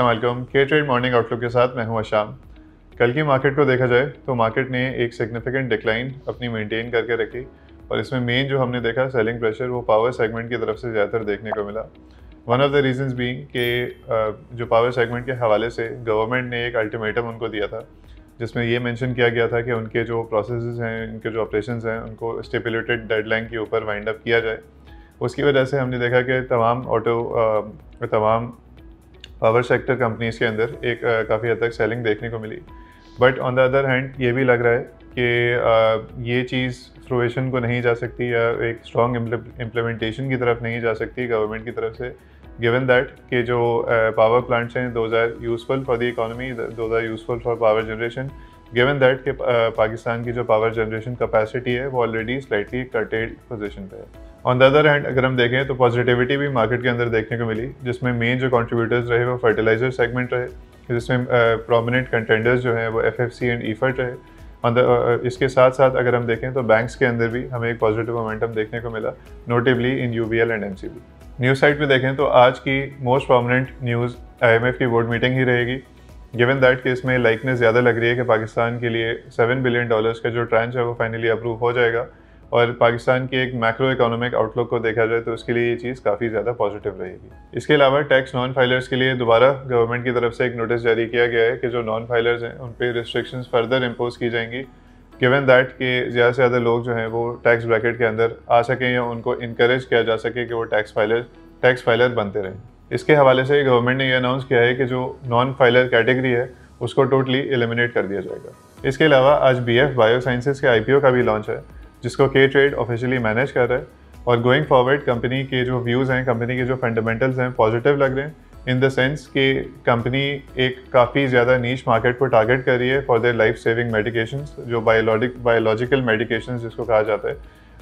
असलम के trade morning outlook के साथ मैं हूँ अशाम कल की मार्केट को देखा जाए तो मार्केट ने एक सिग्निफिकेंट डिक्लाइन अपनी मेंटेन करके रखी, और इसमें मेन जो हमने देखा सेलिंग प्रेशर वो पावर सेगमेंट की तरफ़ से ज़्यादातर देखने को मिला। वन ऑफ़ द रीजंस भी कि जो पावर सेगमेंट के हवाले से गवर्नमेंट ने एक अल्टीमेटम उनको दिया था, जिसमें ये मेंशन किया गया था कि उनके जो प्रोसेस हैं, उनके जो ऑपरेशन हैं, उनको स्टेपुलेटेड डेडलाइन के ऊपर वाइंड अप किया जाए। उसकी वजह से हमने देखा कि तमाम ऑटो तमाम पावर सेक्टर कंपनीज़ के अंदर एक काफ़ी हद तक सेलिंग देखने को मिली। But on the other hand ये भी लग रहा है कि ये चीज़ फ्रोवेशन को नहीं जा सकती या एक स्ट्रॉन्ग इम्प्लीमेंटेशन की तरफ़ नहीं जा सकती गवर्नमेंट की तरफ़ से। गिवन दैट कि जो पावर प्लांट्स हैं though are useful for the economy though are useful for power generation given that कि पाकिस्तान की जो पावर जनरेशन कैपेसिटी है, वो ऑलरेडी स्लाइटली कटेड पोजिशन पर है। ऑन द अदर हैंड अगर हम देखें तो पॉजिटिविटी भी मार्केट के अंदर देखने को मिली, जिसमें मेन जो कॉन्ट्रीब्यूटर्स रहे वो फर्टिलाइज़र सेगमेंट रहे, जिसमें प्रोमिनेंट कंटेंडर्स जो हैं वो F F C and EFERT रहे। ऑन द इसके साथ साथ अगर हम देखें तो बैंक्स के अंदर भी हमें एक पॉजिटिव मोमेंटम देखने को मिला notably in U B L and M C B news site पर देखें तो आज की most prominent news I M F की बोर्ड मीटिंग ही रहेगी। गिवन दैट कि इसमें लाइकनेस ज़्यादा लग रही है कि पाकिस्तान के लिए सेवन बिलियन डॉलर्स का जो ट्रांच है वो फाइनली अप्रूव हो जाएगा। और पाकिस्तान की एक मैक्रो इकोनॉमिक आउटलुक को देखा जाए तो उसके लिए ये चीज़ काफ़ी ज़्यादा पॉजिटिव रहेगी। इसके अलावा टैक्स नॉन फाइलर्स के लिए दोबारा गवर्नमेंट की तरफ़ से एक नोटिस जारी किया गया है कि जो नॉन फाइलर्स हैं, उन पर रिस्ट्रिक्शंस फर्दर इम्पोज की जाएँगी। गिवन दैट कि ज़्यादा से ज़्यादा लोग जो हैं, वो टैक्स ब्रैकेट के अंदर आ सकें या उनको इनक्रेज किया जा सके कि वो टैक्स फाइलर टैक्स फाइलर बनते रहें। इसके हवाले से गवर्नमेंट ने यह अनाउंस किया है कि जो नॉन फाइलर कैटेगरी है, उसको टोटली एलिमिनेट कर दिया जाएगा। इसके अलावा आज बी एफ़ बायो साइंसिस के आईपीओ का भी लॉन्च है। जिसको के ट्रेड ऑफिशियली मैनेज कर रहा है। और गोइंग फॉरवर्ड कंपनी के जो व्यूज़ हैं कंपनी के जो फंडामेंटल्स हैं पॉजिटिव लग रहे हैं। इन द सेंस कि कंपनी एक काफ़ी ज़्यादा नीच मार्केट को टारगेट कर रही है for their life saving medication जो बायोलॉजिक बायोलॉजिकल मेडिकेशन जिसको कहा जाता है।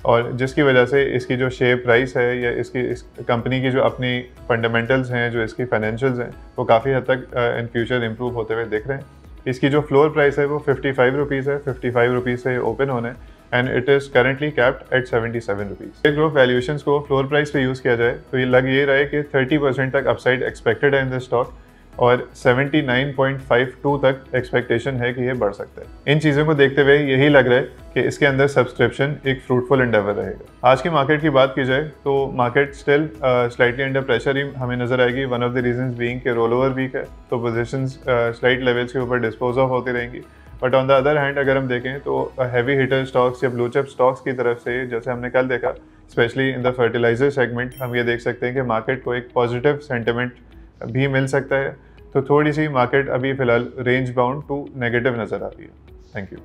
और जिसकी वजह से इसकी जो शेयर प्राइस है या इसकी, इस कंपनी की जो अपनी फंडामेंटल्स हैं, जो इसकी फाइनेंशियल्स हैं, वो काफ़ी हद तक इन फ्यूचर इम्प्रूव होते हुए दिख रहे हैं। इसकी जो फ्लोर प्राइस है वो फिफ्टी फाइव रुपीज़ है। फिफ्टी फाइव रुपीज़ से ओपन होना है। And it is currently capped at seventy seven rupees growth valuation को फ्लोर प्राइस पे यूज़ किया जाए तो ये लग ये रहा है कि थर्टी परसेंट तक अपसाइड एक्सपेक्टेड है इन द स्टॉक और 79.52 तक एक्सपेक्टेशन है कि ये बढ़ सकता है। इन चीज़ों को देखते हुए यही लग रहा है कि इसके अंदर सब्सक्रिप्शन एक फ्रूटफुल इंडेवर रहेगा। आज की मार्केट की बात की जाए तो market still slightly under pressure ही हमें नज़र आएगी। One of the reason being के रोल ओवर वीक है तो पोजिशन स्लाइट लेवल्स के ऊपर डिस्पोज ऑफ़ होती रहेंगी। But on the other hand अगर हम देखें तो हैवी हीटर स्टॉक्स या ब्लूचेप स्टॉक्स की तरफ़ से, जैसे हमने कल देखा especially in the fertilizer segment हम ये देख सकते हैं कि मार्केट को एक पॉजिटिव सेंटिमेंट भी मिल सकता है। तो थोड़ी सी मार्केट अभी फ़िलहाल रेंज बाउंड टू नेगेटिव नज़र आ रही है। Thank you